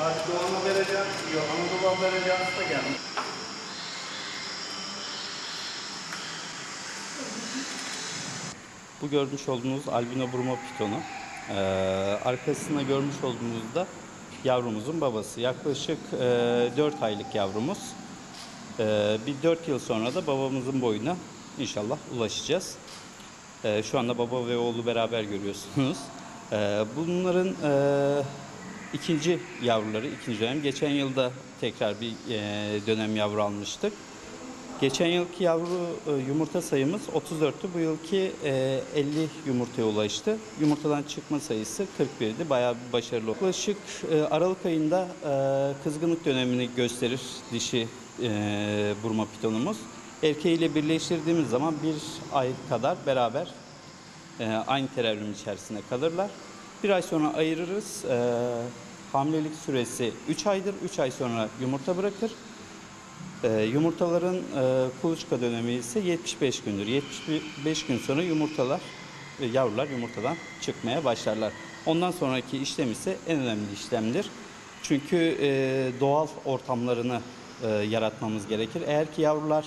Artık Doğan Haber Ajansı, yok Anadolu Haber Ajansı gelmiş. Bu görmüş olduğunuz albino burma pitonu. Ee, arkasında görmüş olduğunuz da yavrumuzun babası. Yaklaşık e, 4 aylık yavrumuz. E, bir 4 yıl sonra da babamızın boyuna inşallah ulaşacağız. E, şu anda baba ve oğlu beraber görüyorsunuz. Ee, bunların e, ikinci yavruları, ikinci dönem. Geçen yılda tekrar bir e, dönem yavru almıştık. Geçen yılki yavru e, yumurta sayımız 34'tü. Bu yılki e, 50 yumurtaya ulaştı. Yumurtadan çıkma sayısı 41'di. Bayağı bir başarılı. Yaklaşık Aralık ayında kızgınlık dönemini gösterir dişi burma pitonumuz. Erkeğiyle birleştirdiğimiz zaman bir ay kadar beraber aynı terarium içerisinde kalırlar. Bir ay sonra ayırırız. E, hamilelik süresi 3 aydır. 3 ay sonra yumurta bırakır. E, yumurtaların e, kuluçka dönemi ise 75 gündür. 75 gün sonra yumurtalar, e, yavrular yumurtadan çıkmaya başlarlar. Ondan sonraki işlem ise en önemli işlemdir. Çünkü e, doğal ortamlarını e, yaratmamız gerekir. Eğer ki yavrular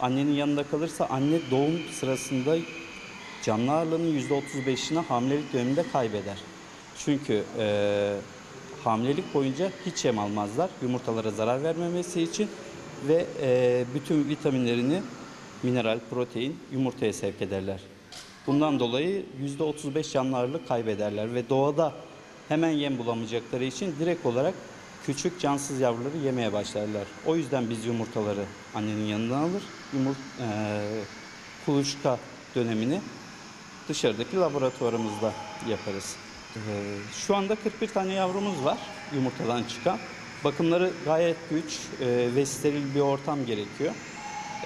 annenin yanında kalırsa anne doğum sırasında canlı ağırlığının %35'ini hamilelik döneminde kaybeder. Çünkü e, hamilelik boyunca hiç yem almazlar yumurtalara zarar vermemesi için ve e, bütün vitaminlerini mineral, protein yumurtaya sevk ederler. Bundan dolayı %35 canlı ağırlık kaybederler ve doğada hemen yem bulamayacakları için direkt olarak küçük cansız yavruları yemeye başlarlar. O yüzden biz yumurtaları annenin yanından alır, yumurt, e, kuluçka dönemini dışarıdaki laboratuvarımızda yaparız. Ee, Şu anda 41 tane yavrumuz var yumurtadan çıkan. Bakımları gayet güç e, ve steril bir ortam gerekiyor.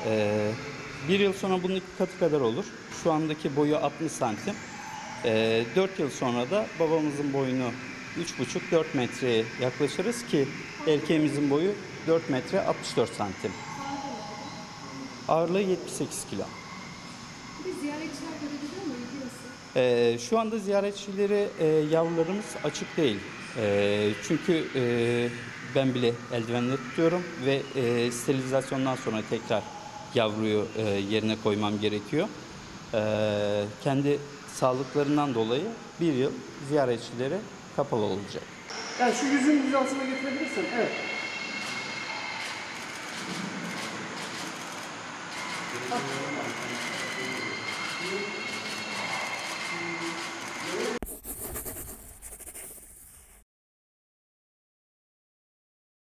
Ee, Bir yıl sonra bunun iki katı kadar olur. Şu andaki boyu 60 santim. 4 yıl sonra da babamızın boyunu 3,5-4 metreye yaklaşırız ki erkeğimizin boyu 4 metre 64 santim. Ağırlığı 78 kilo. Bir ziyaretçiler görebiliyor mu? Ee, şu anda ziyaretçileri e, yavrularımız açık değil. E, çünkü e, ben bile eldivenle tutuyorum ve e, sterilizasyondan sonra tekrar yavruyu e, yerine koymam gerekiyor. E, kendi sağlıklarından dolayı bir yıl ziyaretçilere kapalı olacak. Yani şu yüzün hizasına getirebilirsin. Evet. 어.